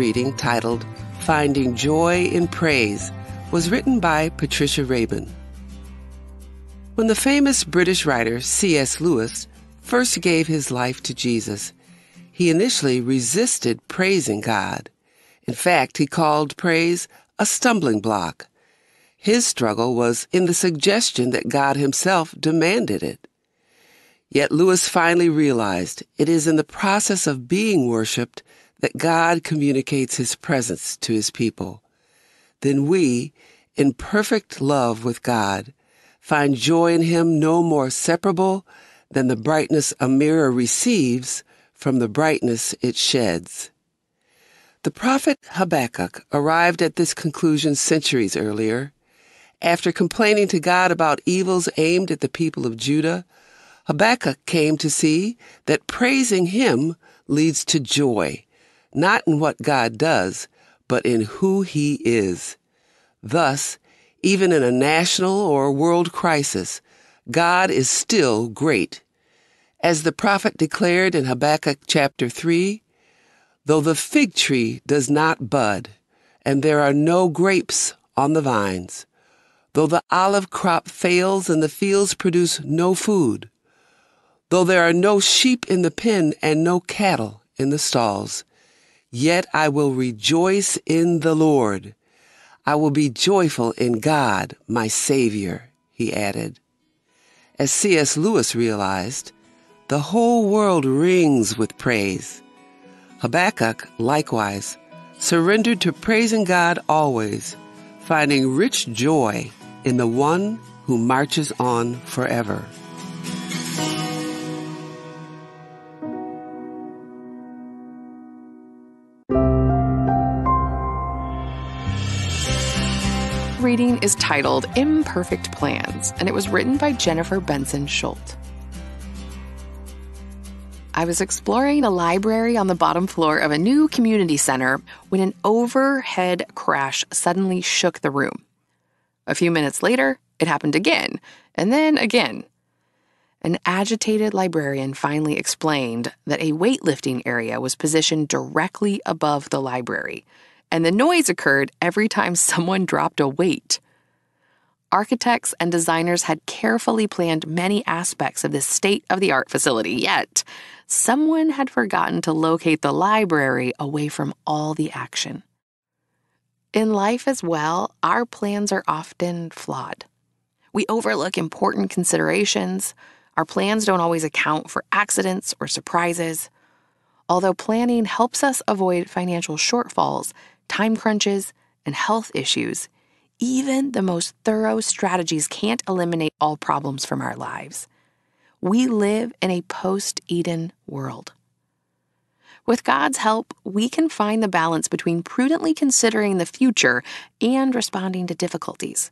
reading, titled Finding Joy in Praise, was written by Patricia Raybon. When the famous British writer C.S. Lewis first gave his life to Jesus, he initially resisted praising God. In fact, he called praise a stumbling block. His struggle was in the suggestion that God himself demanded it. Yet Lewis finally realized it is in the process of being worshiped that God communicates his presence to his people. Then we, in perfect love with God, find joy in him no more separable than the brightness a mirror receives from the brightness it sheds. The prophet Habakkuk arrived at this conclusion centuries earlier. After complaining to God about evils aimed at the people of Judah, Habakkuk came to see that praising him leads to joy, not in what God does, but in who he is. Thus, even in a national or world crisis, God is still great. As the prophet declared in Habakkuk chapter 3, though the fig tree does not bud, and there are no grapes on the vines, though the olive crop fails and the fields produce no food, though there are no sheep in the pen and no cattle in the stalls, yet I will rejoice in the Lord. I will be joyful in God, my Savior, he added. As C.S. Lewis realized, the whole world rings with praise. Habakkuk, likewise, surrendered to praising God always, finding rich joy in the one who marches on forever. Reading is titled Imperfect Plans, and it was written by Jennifer Benson Schuldt. I was exploring a library on the bottom floor of a new community center when an overhead crash suddenly shook the room. A few minutes later, it happened again, and then again. An agitated librarian finally explained that a weightlifting area was positioned directly above the library and the noise occurred every time someone dropped a weight. Architects and designers had carefully planned many aspects of this state of the art facility, yet, someone had forgotten to locate the library away from all the action. In life as well, our plans are often flawed. We overlook important considerations. Our plans don't always account for accidents or surprises. Although planning helps us avoid financial shortfalls, time crunches, and health issues, even the most thorough strategies can't eliminate all problems from our lives. We live in a post Eden world. With God's help, we can find the balance between prudently considering the future and responding to difficulties.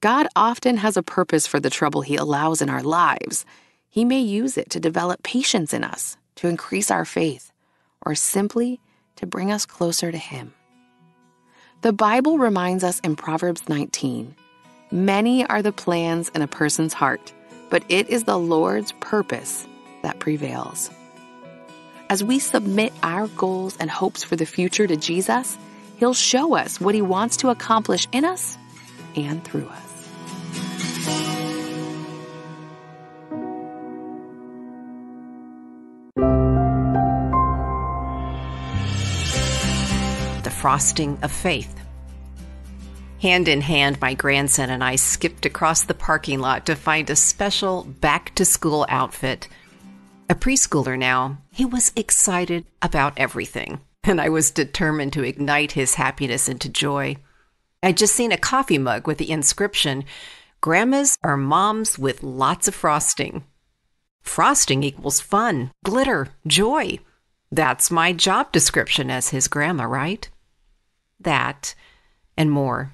God often has a purpose for the trouble He allows in our lives. He may use it to develop patience in us, to increase our faith, or simply to bring us closer to Him. The Bible reminds us in Proverbs 19 Many are the plans in a person's heart, but it is the Lord's purpose that prevails. As we submit our goals and hopes for the future to Jesus, He'll show us what He wants to accomplish in us and through us. Frosting of faith. Hand in hand, my grandson and I skipped across the parking lot to find a special back to school outfit. A preschooler now, he was excited about everything, and I was determined to ignite his happiness into joy. I'd just seen a coffee mug with the inscription Grandmas are moms with lots of frosting. Frosting equals fun, glitter, joy. That's my job description as his grandma, right? That, and more.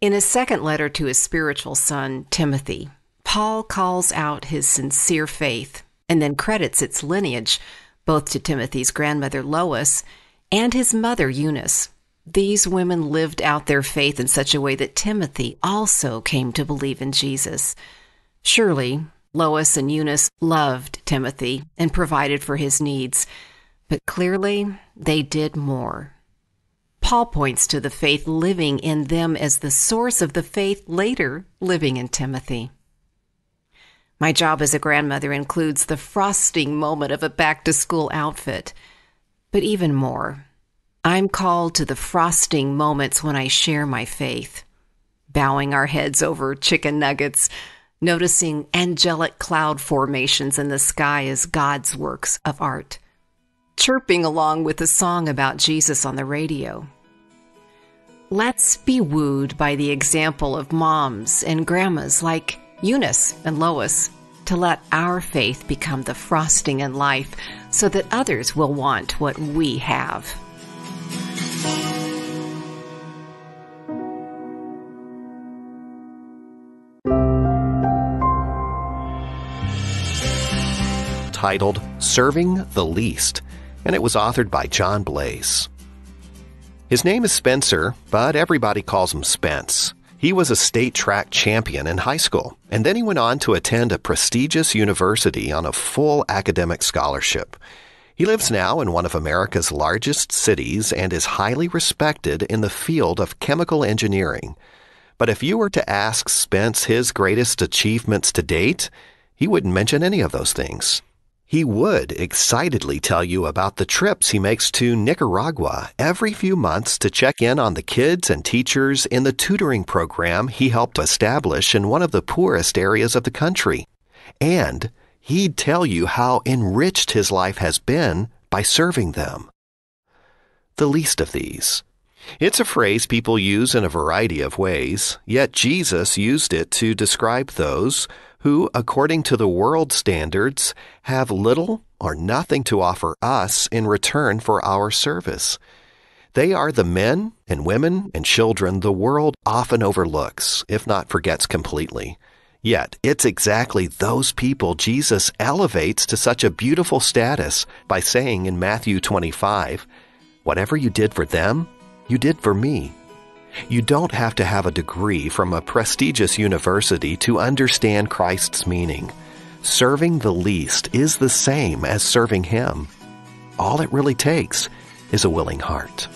In his second letter to his spiritual son, Timothy, Paul calls out his sincere faith and then credits its lineage both to Timothy's grandmother Lois and his mother Eunice. These women lived out their faith in such a way that Timothy also came to believe in Jesus. Surely, Lois and Eunice loved Timothy and provided for his needs. But clearly, they did more. Paul points to the faith living in them as the source of the faith later living in Timothy. My job as a grandmother includes the frosting moment of a back to school outfit. But even more, I'm called to the frosting moments when I share my faith, bowing our heads over chicken nuggets, noticing angelic cloud formations in the sky as God's works of art, chirping along with a song about Jesus on the radio. Let's be wooed by the example of moms and grandmas like Eunice and Lois to let our faith become the frosting in life so that others will want what we have. Titled Serving the Least, and it was authored by John Blase. His name is Spencer, but everybody calls him Spence. He was a state track champion in high school, and then he went on to attend a prestigious university on a full academic scholarship. He lives now in one of America's largest cities and is highly respected in the field of chemical engineering. But if you were to ask Spence his greatest achievements to date, he wouldn't mention any of those things. He would excitedly tell you about the trips he makes to Nicaragua every few months to check in on the kids and teachers in the tutoring program he helped establish in one of the poorest areas of the country. And he'd tell you how enriched his life has been by serving them. The least of these. It's a phrase people use in a variety of ways, yet Jesus used it to describe those who, according to the world standards, have little or nothing to offer us in return for our service. They are the men and women and children the world often overlooks, if not forgets completely. Yet, it's exactly those people Jesus elevates to such a beautiful status by saying in Matthew 25, Whatever you did for them, you did for me. You don't have to have a degree from a prestigious university to understand Christ's meaning. Serving the least is the same as serving Him. All it really takes is a willing heart.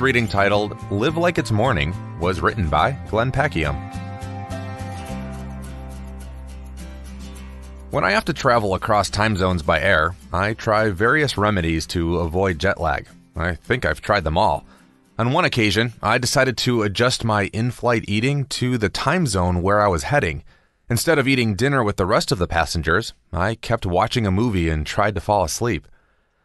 Reading titled Live Like It's Morning was written by Glenn Packiam. When I have to travel across time zones by air, I try various remedies to avoid jet lag. I think I've tried them all. On one occasion, I decided to adjust my in flight eating to the time zone where I was heading. Instead of eating dinner with the rest of the passengers, I kept watching a movie and tried to fall asleep.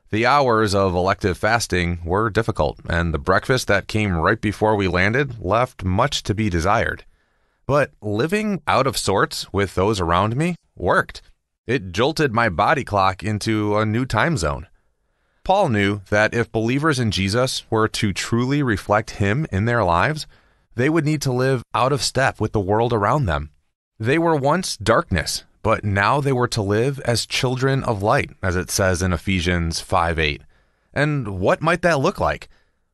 The hours of elective fasting were difficult, and the breakfast that came right before we landed left much to be desired. But living out of sorts with those around me worked. It jolted my body clock into a new time zone. Paul knew that if believers in Jesus were to truly reflect him in their lives, they would need to live out of step with the world around them. They were once darkness, but now they were to live as children of light, as it says in Ephesians 5 8. And what might that look like?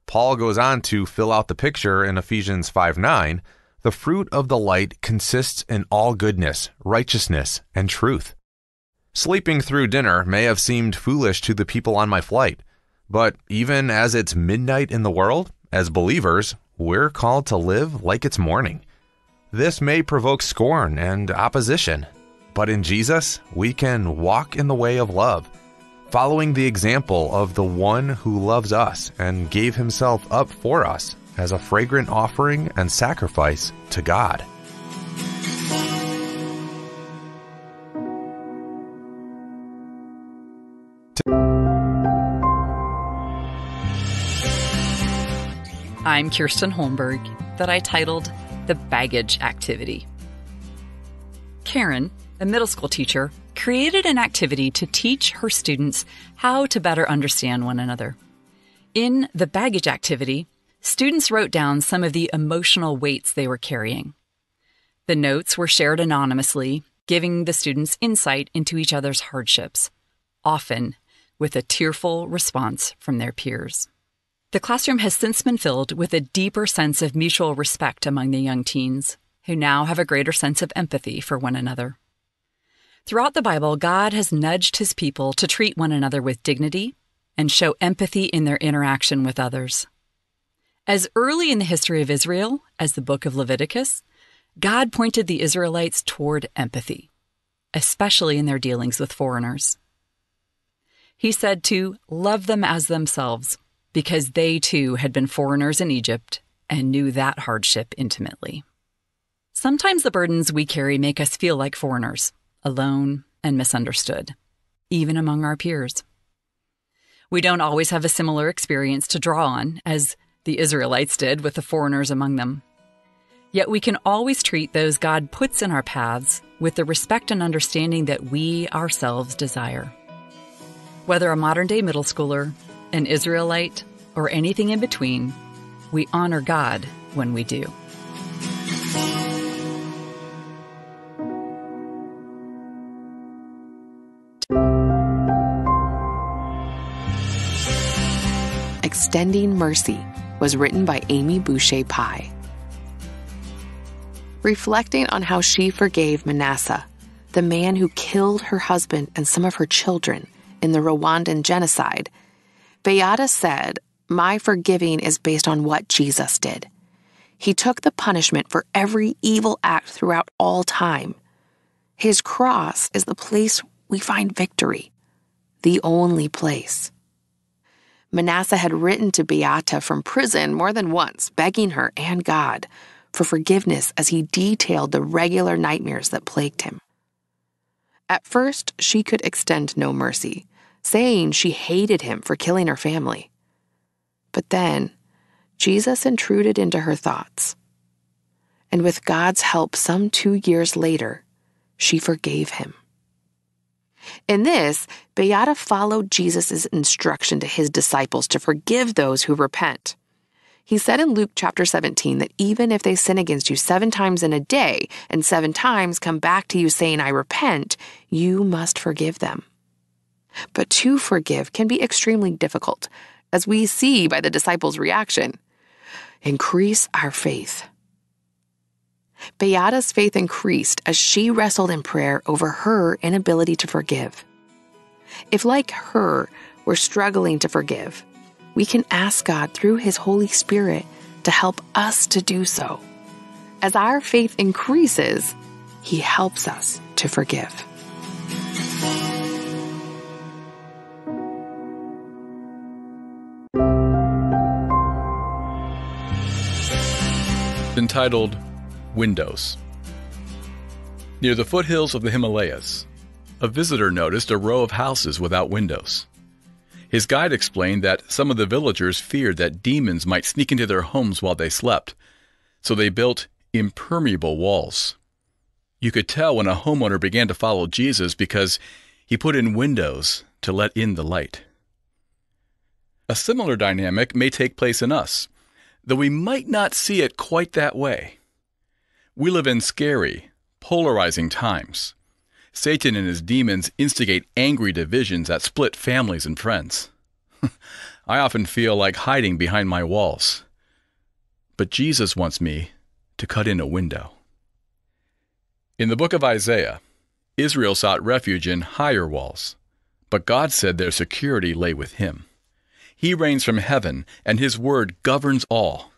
Paul goes on to fill out the picture in Ephesians 5 9. The fruit of the light consists in all goodness, righteousness, and truth. Sleeping through dinner may have seemed foolish to the people on my flight, but even as it's midnight in the world, as believers, we're called to live like it's morning. This may provoke scorn and opposition, but in Jesus, we can walk in the way of love, following the example of the one who loves us and gave himself up for us as a fragrant offering and sacrifice to God. I'm Kirsten Holmberg, that I titled The Baggage Activity. Karen, a middle school teacher, created an activity to teach her students how to better understand one another. In the baggage activity, students wrote down some of the emotional weights they were carrying. The notes were shared anonymously, giving the students insight into each other's hardships, often with a tearful response from their peers. The classroom has since been filled with a deeper sense of mutual respect among the young teens, who now have a greater sense of empathy for one another. Throughout the Bible, God has nudged his people to treat one another with dignity and show empathy in their interaction with others. As early in the history of Israel as the book of Leviticus, God pointed the Israelites toward empathy, especially in their dealings with foreigners. He said to love them as themselves because they too had been foreigners in Egypt and knew that hardship intimately. Sometimes the burdens we carry make us feel like foreigners, alone and misunderstood, even among our peers. We don't always have a similar experience to draw on, as the Israelites did with the foreigners among them. Yet we can always treat those God puts in our paths with the respect and understanding that we ourselves desire. Whether a modern day middle schooler an Israelite, or anything in between, we honor God when we do. Extending Mercy was written by Amy Boucher Pye. Reflecting on how she forgave Manasseh, the man who killed her husband and some of her children in the Rwandan genocide, Beata said, My forgiving is based on what Jesus did. He took the punishment for every evil act throughout all time. His cross is the place we find victory, the only place. Manasseh had written to Beata from prison more than once, begging her and God for forgiveness as he detailed the regular nightmares that plagued him. At first, she could extend no mercy, saying she hated him for killing her family. But then, Jesus intruded into her thoughts. And with God's help, some two years later, she forgave him. In this, Beata followed Jesus' instruction to his disciples to forgive those who repent. He said in Luke chapter 17 that even if they sin against you seven times in a day and seven times come back to you saying, I repent, you must forgive them. But to forgive can be extremely difficult, as we see by the disciples' reaction. Increase our faith. Beata's faith increased as she wrestled in prayer over her inability to forgive. If, like her, we're struggling to forgive, we can ask God through His Holy Spirit to help us to do so. As our faith increases, He helps us to forgive. Entitled Windows. Near the foothills of the Himalayas, a visitor noticed a row of houses without windows. His guide explained that some of the villagers feared that demons might sneak into their homes while they slept, so they built impermeable walls. You could tell when a homeowner began to follow Jesus because he put in windows to let in the light. A similar dynamic may take place in us though we might not see it quite that way. We live in scary, polarizing times. Satan and his demons instigate angry divisions that split families and friends. I often feel like hiding behind my walls. But Jesus wants me to cut in a window. In the book of Isaiah, Israel sought refuge in higher walls, but God said their security lay with him. He reigns from heaven, and his word governs all.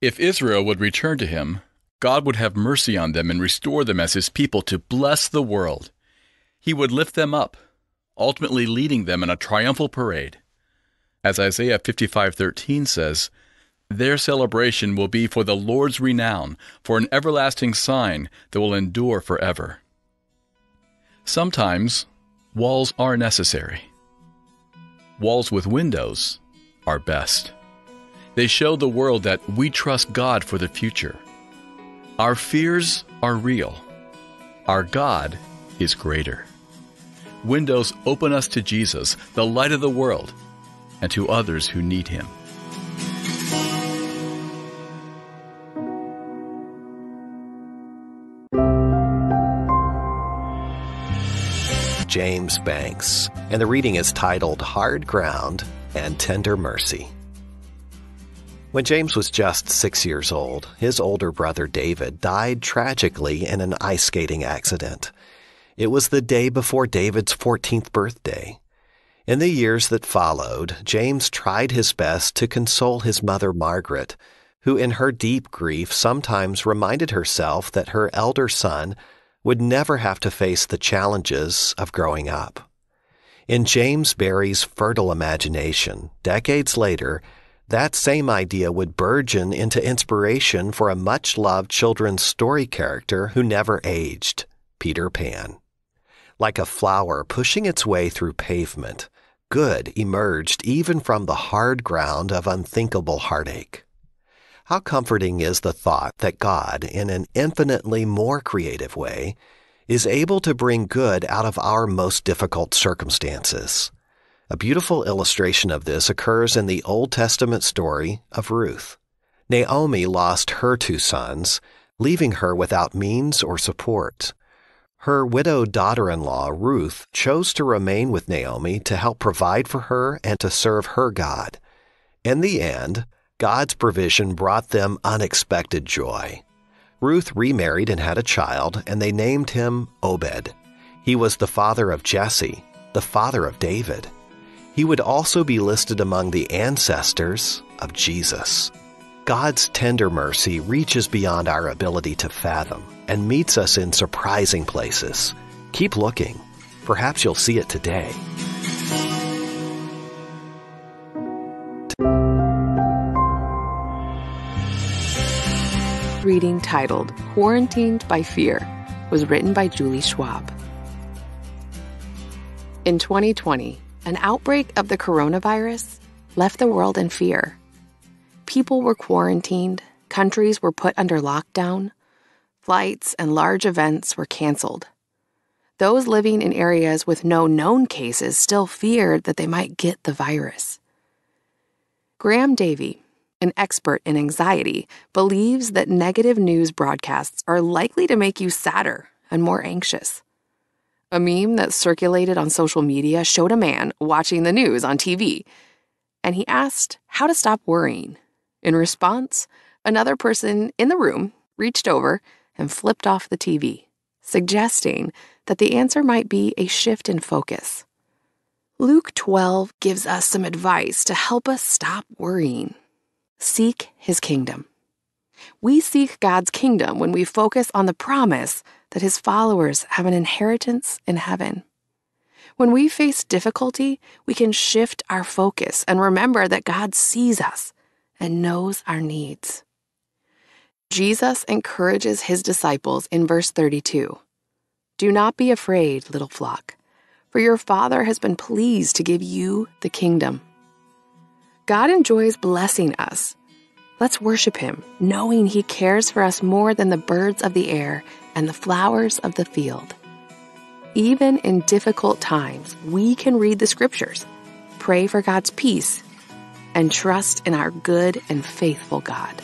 If Israel would return to him, God would have mercy on them and restore them as his people to bless the world. He would lift them up, ultimately leading them in a triumphal parade. As Isaiah 55:13 says, their celebration will be for the Lord's renown, for an everlasting sign that will endure forever. Sometimes walls are necessary. Walls with windows are best. They show the world that we trust God for the future. Our fears are real. Our God is greater. Windows open us to Jesus, the light of the world, and to others who need him. James Banks, and the reading is titled Hard Ground and Tender Mercy. When James was just six years old, his older brother David died tragically in an ice skating accident. It was the day before David's 14th birthday. In the years that followed, James tried his best to console his mother Margaret, who in her deep grief sometimes reminded herself that her elder son would never have to face the challenges of growing up. In James Barrie's fertile imagination, decades later, that same idea would burgeon into inspiration for a much loved children's story character who never aged, Peter Pan. Like a flower pushing its way through pavement, good emerged even from the hard ground of unthinkable heartache. How comforting is the thought that God, in an infinitely more creative way, is able to bring good out of our most difficult circumstances. A beautiful illustration of this occurs in the Old Testament story of Ruth. Naomi lost her two sons, leaving her without means or support. Her widowed daughter in law, Ruth, chose to remain with Naomi to help provide for her and to serve her God. In the end, God's provision brought them unexpected joy. Ruth remarried and had a child, and they named him Obed. He was the father of Jesse, the father of David. He would also be listed among the ancestors of Jesus. God's tender mercy reaches beyond our ability to fathom and meets us in surprising places. Keep looking. Perhaps you'll see it today. Reading titled Quarantined by Fear was written by Julie Schwab. In 2020, an outbreak of the coronavirus left the world in fear. People were quarantined, countries were put under lockdown, flights and large events were canceled. Those living in areas with no known cases still feared that they might get the virus. Graham Davey, an expert in anxiety, believes that negative news broadcasts are likely to make you sadder and more anxious. A meme that circulated on social media showed a man watching the news on TV, and he asked how to stop worrying. In response, another person in the room reached over and flipped off the TV, suggesting that the answer might be a shift in focus. Luke 12 gives us some advice to help us stop worrying. Seek his kingdom. We seek God's kingdom when we focus on the promise that his followers have an inheritance in heaven. When we face difficulty, we can shift our focus and remember that God sees us and knows our needs. Jesus encourages his disciples in verse 32 Do not be afraid, little flock, for your Father has been pleased to give you the kingdom. God enjoys blessing us. Let's worship Him, knowing He cares for us more than the birds of the air and the flowers of the field. Even in difficult times, we can read the scriptures, pray for God's peace, and trust in our good and faithful God.